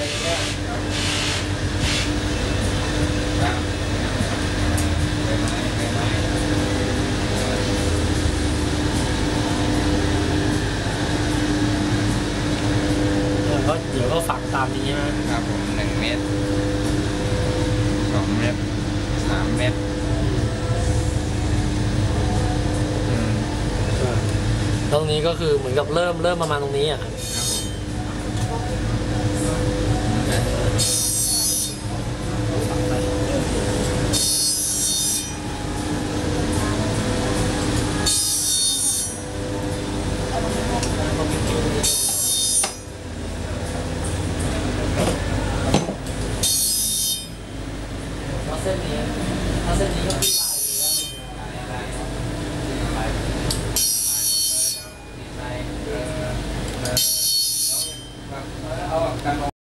ก็เดี๋ยวก็ฝังตามนี้ใช่ไหมครับผมหนึ่งเมตรสองเมตรสามเมตรอืมเออตรงนี้ก็คือเหมือนกับเริ่มเริ่มประมาณตรงนี้อะ ครับผม ถ้า เส้นนี้ถ้าเส้นนี้ก็คือลายอยู่แล้วเอากันมอง